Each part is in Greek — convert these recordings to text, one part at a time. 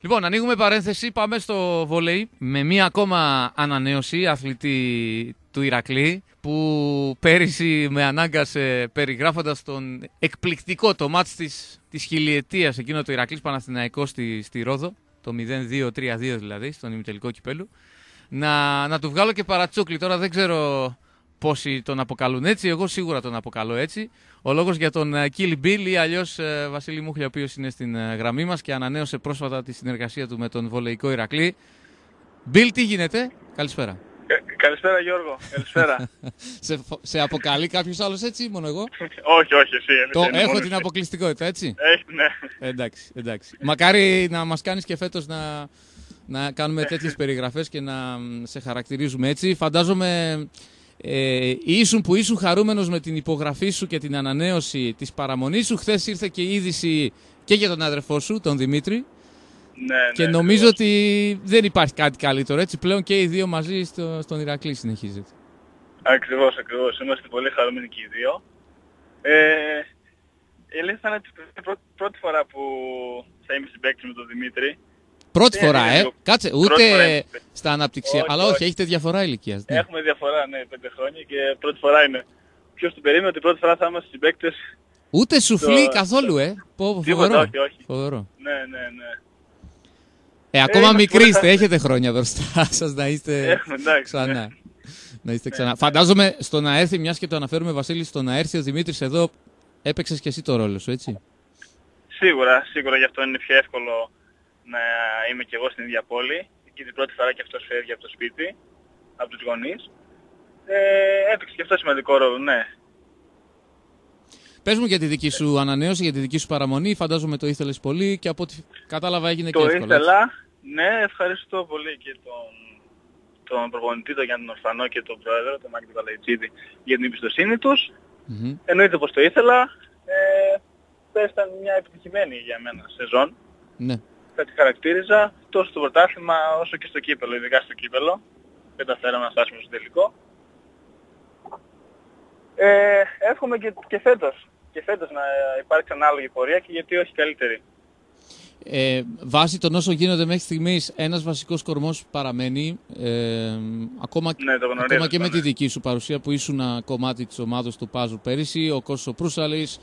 Λοιπόν, ανοίγουμε παρένθεση. Πάμε στο βολέι με μία ακόμα ανανέωση αθλητή του Ηρακλή που πέρυσι με ανάγκασε περιγράφοντας τον εκπληκτικό το μάτς της, της χιλιετίας εκείνο το Ηρακλής Παναθηναϊκό στη, στη Ρόδο το 0-2-3-2 δηλαδή στον ημιτελικό κυπέλου να, να του βγάλω και παρατσούκλι τώρα δεν ξέρω πόσοι τον αποκαλούν έτσι. Εγώ σίγουρα τον αποκαλώ έτσι. Ο λόγος για τον Kill Bill ή αλλιώς Βασίλη Μούχλια, ο οποίος είναι στην ε, γραμμή μας και ανανέωσε πρόσφατα τη συνεργασία του με τον Βολεϊκό Ηρακλή. Μπιλ, τι γίνεται, καλησπέρα. Ε, καλησπέρα Γιώργο, καλησπέρα. σε, σε αποκαλεί κάποιος άλλος έτσι ή μόνο εγώ; όχι, όχι, εσύ. Το, έχω την αποκλειστικότητα, έτσι; Έχει, ναι. εντάξει, εντάξει. Μακάρι να μας κάνεις και φέτος να, να κάνουμε τέτοιες περιγραφές και να σε χαρακτηρίζουμε έτσι. Φαντάζομαι ε, ήσουν που ήσουν χαρούμενος με την υπογραφή σου και την ανανέωση της παραμονής σου. Χθες ήρθε και η είδηση και για τον αδερφό σου, τον Δημήτρη. Ναι, και ναι, νομίζω ότι δεν υπάρχει κάτι καλύτερο. Έτσι πλέον και οι δύο μαζί στο, στον Ηρακλή συνεχίζεται. Ακριβώς, ακριβώς. Είμαστε πολύ χαρούμενοι και οι δύο. Ε, η αλήθεια είναι ότι πρώτη, φορά που θα είμαι συμπέκτη με τον Δημήτρη. Πρώτη φορά, ε. Κάτσε, ούτε στα αναπτυξία. Αλλά όχι, έχετε διαφορά ηλικίας. Ναι. Έχουμε διαφορά, ναι, πέντε χρόνια και πρώτη φορά είναι. Ποιος την περίμενε ότι πρώτη φορά θα είμαστε συμπαίκτες. Ούτε σουφλί το... καθόλου, ε. Πω, φοβερό. όχι, όχι. Φοβερό. Ναι, ναι, ναι. Ε, ακόμα ε, μικροί είστε, έχετε χρόνια μπροστά σας να είστε Έχουμε, εντάξει, ξανά. Ναι. Να είστε ξανά. Ναι. Φαντάζομαι στο να έρθει, μιας και το αναφέρουμε Βασίλης, στο να έρθει ο Δημήτρης εδώ, έπαιξες και εσύ το ρόλο σου, έτσι; Σίγουρα, σίγουρα γι' αυτό είναι πιο εύκολο να είμαι και εγώ στην ίδια πόλη. Εκεί την πρώτη φορά και αυτός φεύγει από το σπίτι, από τους γονείς. Ε, έπαιξε και αυτό σημαντικό ρόλο, ναι. Πες μου για τη δική σου ανανέωση, για τη δική σου παραμονή. Φαντάζομαι το ήθελες πολύ και από ό,τι κατάλαβα έγινε το και εύκολο. Το ήθελα, ναι, ευχαριστώ πολύ και τον, τον προπονητή, τον Γιάννη Ορφανό και τον πρόεδρο, τον Μάκη Καλαϊτσίδη, για την εμπιστοσύνη τους. Mm-hmm. Εννοείται πως το ήθελα. Ε, ήταν μια επιτυχημένη για μένα σεζόν. Ναι θα τη χαρακτήριζα τόσο στο πρωτάθλημα όσο και στο κύπελο, ειδικά στο κύπελο. Δεν τα θέλαμε να φτάσουμε στο τελικό. Ε, εύχομαι και, και φέτος. Και φέτος να υπάρξει ανάλογη πορεία και γιατί όχι καλύτερη. Ε, βάσει των όσων γίνονται μέχρι στιγμής ένας βασικός κορμός παραμένει ε, ακόμα, ναι, το ακόμα και με ναι. τη δική σου παρουσία που ήσουν κομμάτι της ομάδας του Πάζου πέρυσι ο Κώσος Προύσαλης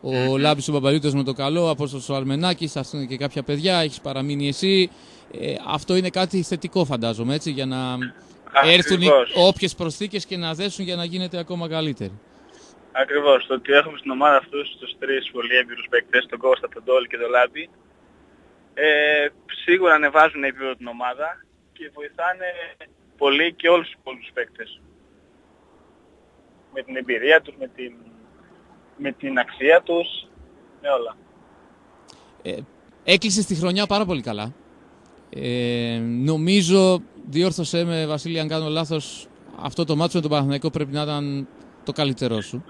ο mm-hmm. Λάμπης ο Μπαμπαλιούτας με το καλό, ο Απόστολος ο Αρμενάκης, θα έρθουν και κάποια παιδιά, έχεις παραμείνει εσύ. Ε, αυτό είναι κάτι θετικό φαντάζομαι, έτσι, για να Ακριβώς. έρθουν όποιες προσθήκες και να δέσουν για να γίνεται ακόμα καλύτερη. Ακριβώς. Το ότι έχουμε στην ομάδα αυτούς τους τρεις πολύ έμπειρους παίκτες, τον Κώστα, τον Τόλ και τον Λάμπη, ε, σίγουρα ανεβάζουν επίπεδο την ομάδα και βοηθάνε πολύ και όλους τους υπόλοιπους παίκτες. Με την εμπειρία τους, με την με την αξία τους, με όλα. Ε, έκλεισε τη χρονιά πάρα πολύ καλά. Ε, νομίζω, διόρθωσέ με Βασίλη αν κάνω λάθος, αυτό το μάτσο με τον Παναθηναϊκό πρέπει να ήταν το καλύτερό σου.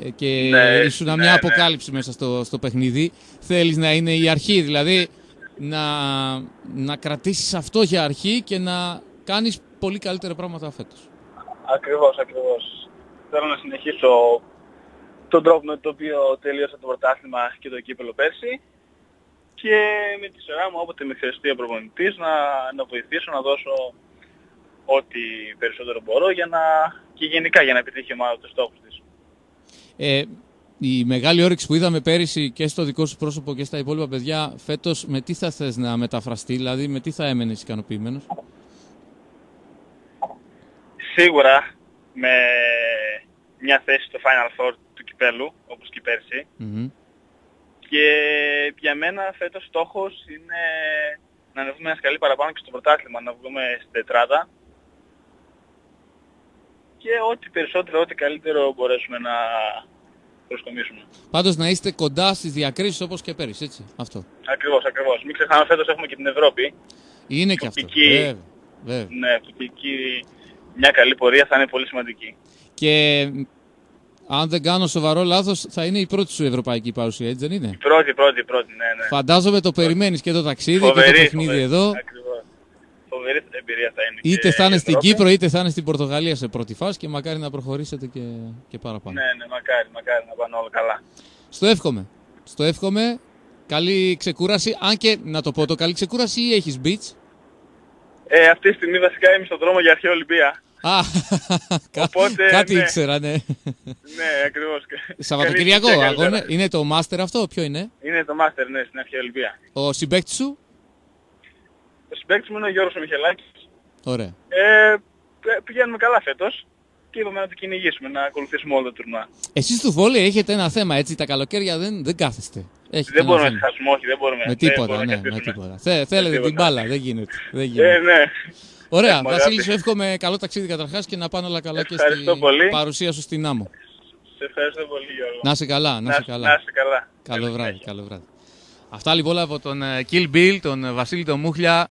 Ε, και ναι, ήσουν ναι, μια ναι. αποκάλυψη μέσα στο, στο παιχνίδι. Θέλεις να είναι η αρχή, δηλαδή να, να κρατήσεις αυτό για αρχή και να κάνεις πολύ καλύτερα πράγματα φέτος. Ακριβώς, ακριβώς. Θέλω να συνεχίσω τον τρόπο με τον οποίο τελείωσα το πρωτάθλημα και το κύπελο πέρσι και με τη σειρά μου όποτε με χρειαστεί ο προπονητής να, να βοηθήσω να δώσω ό,τι περισσότερο μπορώ για να, και γενικά για να επιτύχει η ομάδα τους στόχους της. Ε, η μεγάλη όρεξη που είδαμε πέρυσι και στο δικό σου πρόσωπο και στα υπόλοιπα παιδιά φέτος με τι θα θες να μεταφραστεί, δηλαδή με τι θα έμενες ικανοποιημένος; Σίγουρα με μια θέση στο Final Four του κυπέλου, όπως και πέρσι. Mm-hmm. Και για μένα φέτος στόχος είναι να ανεβούμε ένας σκαλί παραπάνω και στο πρωτάθλημα, να βγούμε στην τετράδα. Και ό,τι περισσότερο, ό,τι καλύτερο μπορέσουμε να προσκομίσουμε. Πάντως να είστε κοντά στις διακρίσεις όπως και πέρυσι, έτσι, αυτό. Ακριβώς, ακριβώς. Μην ξεχνάμε φέτος έχουμε και την Ευρώπη. Είναι και αυτό, εκεί, βέβαια, βέβαια. Ναι, που και εκεί μια καλή πορεία θα είναι πολύ σημαντική. Και αν δεν κάνω σοβαρό λάθος, θα είναι η πρώτη σου ευρωπαϊκή παρουσία, έτσι δεν είναι; Η πρώτη, πρώτη, πρώτη, ναι, ναι. Φαντάζομαι το περιμένεις και το ταξίδι φοβερή, και το παιχνίδι φοβερή, εδώ. Ακριβώς. Φοβερή εμπειρία θα είναι. Είτε και θα είναι η στην Ευρώπη. Κύπρο, είτε θα είναι στην Πορτογαλία σε πρώτη φάση και μακάρι να προχωρήσετε και, και παραπάνω. Ναι, ναι, μακάρι, μακάρι να πάνε όλα καλά. Στο εύχομαι. Στο εύχομαι. Καλή ξεκούραση. Αν και να το πω το καλή ξεκούραση ή έχεις beach; Ε, αυτή τη στιγμή βασικά είμαι στον δρόμο για αρχαία Ολυμπία. Α, Οπότε, κάτι ναι. ήξερα, ναι. Ναι, ακριβώς. Σαββατοκυριακό Καλή αγώνα. καλύτερα. Είναι το Master αυτό, ποιο είναι; Είναι το Master, ναι, στην αρχαία Ολυμπία. Ο συμπέκτης σου; Το συμπαίκτης μου είναι ο Γιώργος ο Μιχελάκης. Ωραία. Ε, π- πηγαίνουμε καλά φέτος και είπαμε να το κυνηγήσουμε, να ακολουθήσουμε όλο το τουρνουά. Εσείς του βόλεϊ έχετε ένα θέμα, έτσι, τα καλοκαίρια δεν, δεν κάθεστε. Έχετε Δεν ένα μπορούμε να θέμα. τη χάσουμε, όχι, δεν μπορούμε. Με δεν τίποτα, μπορούμε ναι, να με κερδίσουμε. τίποτα. Θε, θέλετε την τίποτα. μπάλα, δεν γίνεται. Δεν γίνεται. Ε, ναι. Ωραία, έχουμε Βασίλη, αγάπη. σου εύχομαι καλό ταξίδι καταρχάς και να πάνε όλα καλά και Ευχαριστώ στην πολύ. παρουσία σου στην άμμο. Σε ευχαριστώ πολύ Γιώργο. Να είσαι καλά, να είσαι καλά. Να είσαι καλά. Καλό Καλή βράδυ, συνέχεια. καλό βράδυ. Αυτά λοιπόν από τον ε, Kill Bill, τον ε, Βασίλη τον Μούχλια.